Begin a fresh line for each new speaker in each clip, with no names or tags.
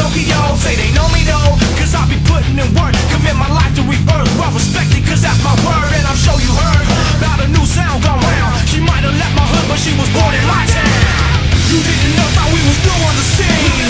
Tokyo Say they know me though, cause I be putting in work Commit my life to rebirth, well respected cause that's my word And I'm sure you heard about a new sound gone round. She might have left my hood but she was born in my town. You didn't know how we was doing on the scene.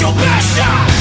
your best shot.